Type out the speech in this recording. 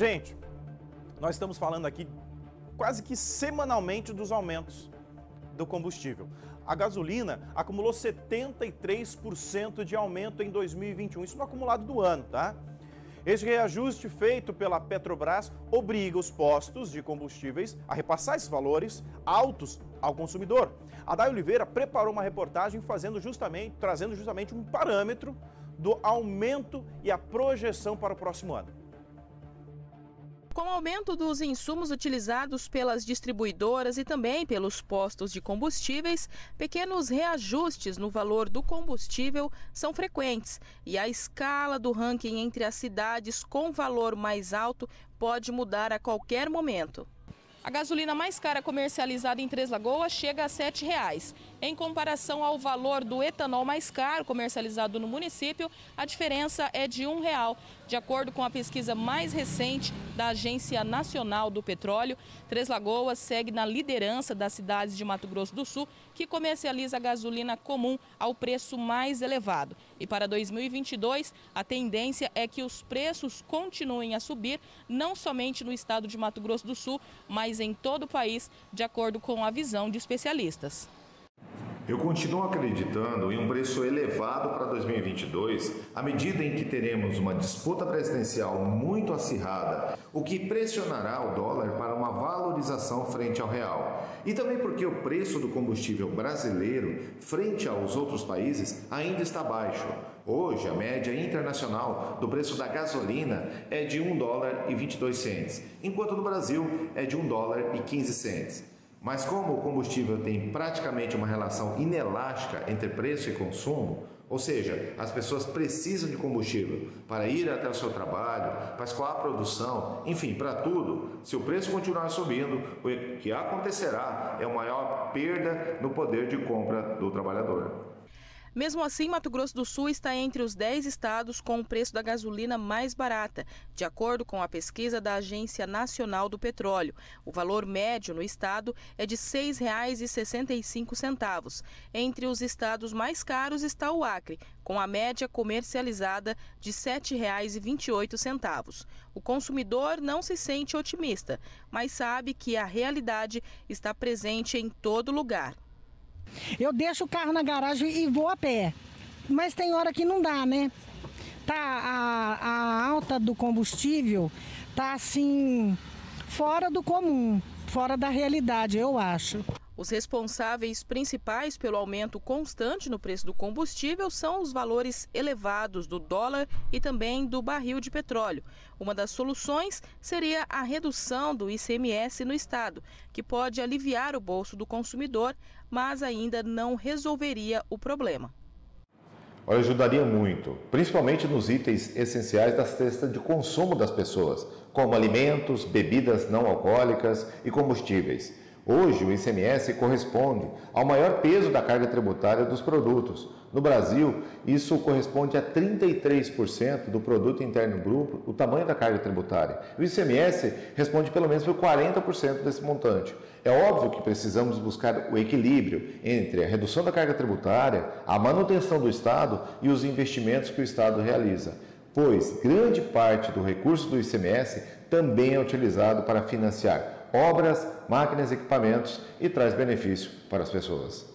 Gente, nós estamos falando aqui quase que semanalmente dos aumentos do combustível. A gasolina acumulou 73% de aumento em 2021, isso no acumulado do ano, tá? Esse reajuste feito pela Petrobras obriga os postos de combustíveis a repassar esses valores altos ao consumidor. A Day Oliveira preparou uma reportagem fazendo justamente, trazendo justamente um parâmetro do aumento e a projeção para o próximo ano. Com o aumento dos insumos utilizados pelas distribuidoras e também pelos postos de combustíveis, pequenos reajustes no valor do combustível são frequentes e a escala do ranking entre as cidades com valor mais alto pode mudar a qualquer momento. A gasolina mais cara comercializada em Três Lagoas chega a R$ 7,00. Em comparação ao valor do etanol mais caro comercializado no município, a diferença é de R$ 1,00. De acordo com a pesquisa mais recente da Agência Nacional do Petróleo, Três Lagoas segue na liderança das cidades de Mato Grosso do Sul, que comercializa a gasolina comum ao preço mais elevado. E para 2022, a tendência é que os preços continuem a subir, não somente no estado de Mato Grosso do Sul, mas em todo o país, de acordo com a visão de especialistas. Eu continuo acreditando em um preço elevado para 2022, à medida em que teremos uma disputa presidencial muito acirrada, o que pressionará o dólar para uma valorização frente ao real. E também porque o preço do combustível brasileiro, frente aos outros países, ainda está baixo. Hoje, a média internacional do preço da gasolina é de 1 dólar e 22 centes, enquanto no Brasil é de 1 dólar e 15 centes. Mas como o combustível tem praticamente uma relação inelástica entre preço e consumo, ou seja, as pessoas precisam de combustível para ir até o seu trabalho, para escoar a produção, enfim, para tudo. Se o preço continuar subindo, o que acontecerá é uma maior perda no poder de compra do trabalhador. Mesmo assim, Mato Grosso do Sul está entre os 10 estados com o preço da gasolina mais barata, de acordo com a pesquisa da Agência Nacional do Petróleo. O valor médio no estado é de R$ 6,65. Entre os estados mais caros está o Acre, com a média comercializada de R$ 7,28. O consumidor não se sente otimista, mas sabe que a realidade está presente em todo lugar. Eu deixo o carro na garagem e vou a pé. Mas tem hora que não dá, né? Tá a, a alta do combustível tá assim fora do comum, fora da realidade, eu acho. Os responsáveis principais pelo aumento constante no preço do combustível são os valores elevados do dólar e também do barril de petróleo. Uma das soluções seria a redução do ICMS no estado, que pode aliviar o bolso do consumidor, mas ainda não resolveria o problema. Olha, ajudaria muito, principalmente nos itens essenciais da cesta de consumo das pessoas, como alimentos, bebidas não alcoólicas e combustíveis. Hoje, o ICMS corresponde ao maior peso da carga tributária dos produtos. No Brasil, isso corresponde a 33% do produto interno bruto, o tamanho da carga tributária. O ICMS responde pelo menos por 40% desse montante. É óbvio que precisamos buscar o equilíbrio entre a redução da carga tributária, a manutenção do Estado e os investimentos que o Estado realiza, pois grande parte do recurso do ICMS também é utilizado para financiar obras, máquinas e equipamentos e traz benefício para as pessoas.